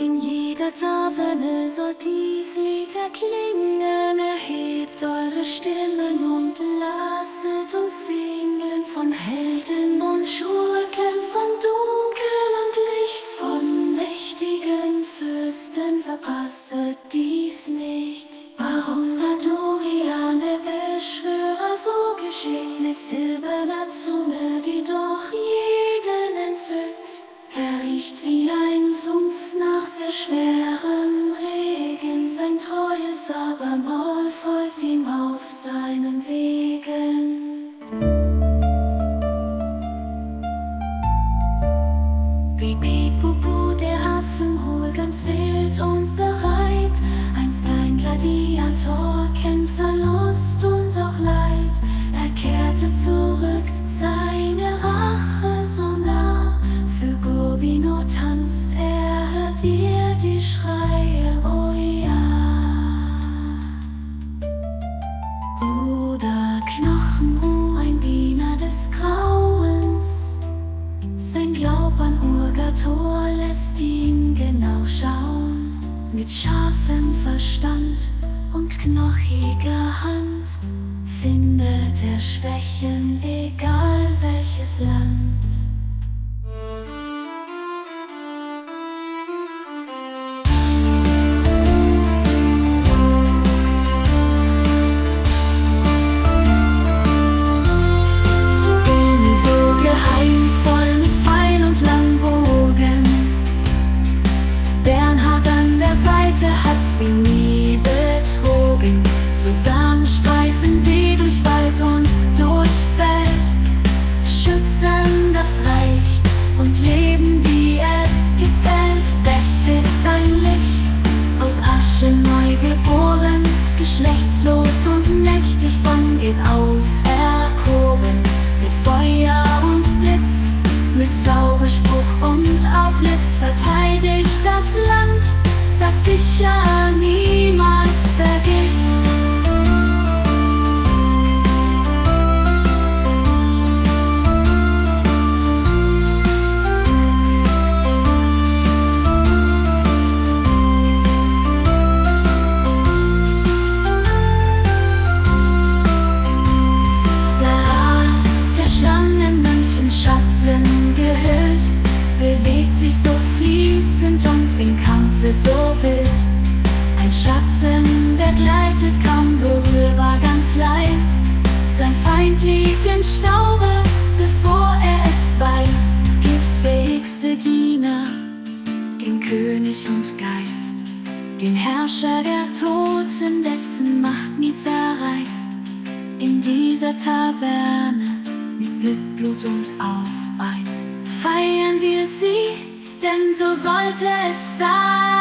In jeder Taverne soll dies Lied erklingen. Erhebt eure Stimmen und lasset uns singen von Helden und Schurken, von Dunkel und Licht, von mächtigen Fürsten. Verpasset dies nicht. Pipupu, der Affenhohl, ganz wild und bereit, einst ein Gladiator kennt Verlust und auch Leid. Mit scharfem Verstand und knochiger Hand findet er Schwächen, egal welches Land. Geboren, geschlechtslos und mächtig von Geb aus erkoren. Mit Feuer und Blitz, mit Zauberspruch und Aufliss verteidigt das Land, das sicher niemals vergisst. Herrscher der Toten, dessen Macht nie zerreißt. In dieser Taverne mit Blut, Blut und Aufwein feiern wir sie, denn so sollte es sein.